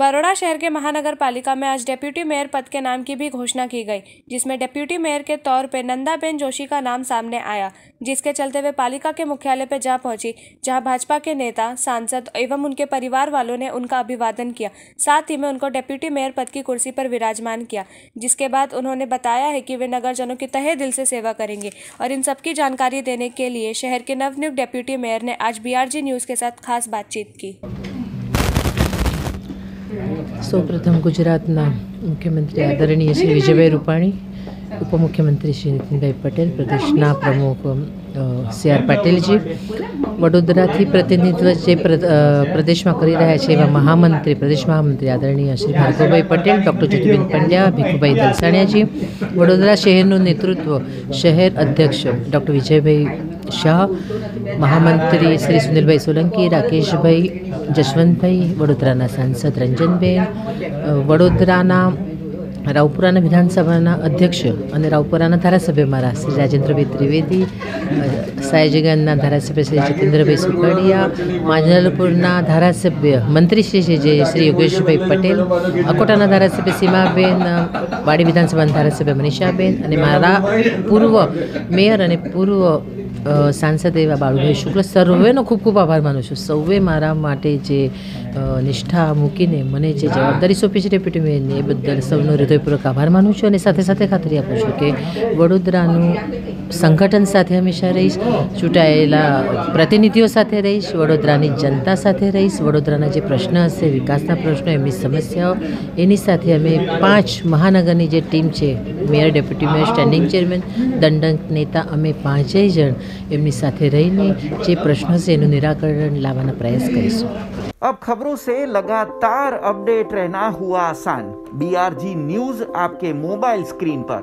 बरोड़ा शहर के महानगर पालिका में आज डेप्यूटी मेयर पद के नाम की भी घोषणा की गई जिसमें डेप्यूटी मेयर के तौर पर नंदाबेन जोशी का नाम सामने आया जिसके चलते वे पालिका के मुख्यालय पर जा पहुंची जहां भाजपा के नेता सांसद एवं उनके परिवार वालों ने उनका अभिवादन किया साथ ही में उनको डेप्यूटी मेयर पद की कुर्सी पर विराजमान किया जिसके बाद उन्होंने बताया है कि वे नगरजनों की तहे दिल से सेवा करेंगे और इन सबकी जानकारी देने के लिए शहर के नवनियुक्त डिप्यूटी मेयर ने आज बी न्यूज़ के साथ खास बातचीत की સૌપ્રથમ ગુજરાતના મુખ્યમંત્રી આદરણીય શ્રી વિજયભાઈ રૂપાણી ઉપમુખ્યમંત્રી શ્રી નીતિનભાઈ પટેલ પ્રદેશના પ્રમુખ નો શ્રી આર પટેલજી વડોદરા થી પ્રતિનિધિત્વ જે pradesh માં કરી રહ્યા છે એવા મહામંત્રી pradesh માં મહામંત્રી આદરણીય શ્રી હાર્દકોભાઈ પટેલ ડોક્ટર ચિતીન પંડ્યા વિકુભાઈ દલસાણિયાજી વડોદરા શહેરનું નેતૃત્વ શહેર અધ્યક્ષ ડોક્ટર વિજયભાઈ શાહ મહામંત્રી શ્રી સુનિલભાઈ સોલંકી રાકેશભાઈ જશવંતભાઈ વડોદરાના સાંસદ રંજનબેન વડોદરાના રાવપુરાના વિધાનસભાના અધ્યક્ષ અને રાવપુરાના ધારાસભ્ય મહારાજ શ્રી રાજેન્દ્રભાઈ ત્રિવેદી સાયજીગણના ધારાસભ્ય શ્રી જતિન્દ્રભાઈ સુકળિયા માજનેલપુરના ધારાસભ્ય મંત્રી શ્રી જે શ્રી ઉકેશભાઈ પટેલ અકોટાના ધારાસભ્ય સીમાબેન વાડી વિધાનસભાના ધારાસભ્ય મનિષાબેન અને મારા પૂર્વ મેયર અને પૂર્વ સાંસદ એવા બાળુભાઈ શુક્લ સર્વેનો ખૂબ ખૂબ આભાર માનું છું સૌએ મારા માટે જે નિષ્ઠા મૂકીને મને જે જવાબદારી સોંપી છે ડેપ્યુટી મેયરને એ બદલ સૌનો હૃદયપૂર્વક આભાર માનું છું અને સાથે સાથે ખાતરી આપું છું કે વડોદરાનું સંગઠન સાથે હંમેશા રહીશ ચૂંટાયેલા પ્રતિનિધિઓ સાથે રહીશ વડોદરાની જનતા સાથે રહીશ વડોદરાના જે પ્રશ્ન હશે વિકાસના પ્રશ્નો એમની સમસ્યાઓ એની સાથે અમે પાંચ મહાનગરની જે ટીમ છે mayor deputy mayor standing chairman દંડક નેતા અમે પાંચેય જણ એમની સાથે રહીને જે પ્રશ્નો છે એનું નિરાકરણ લાવવાનો પ્રયાસ કરીશું अब खबरों से लगातार अपडेट रहना हुआ आसान बीआरजी न्यूज आपके मोबाइल स्क्रीन पर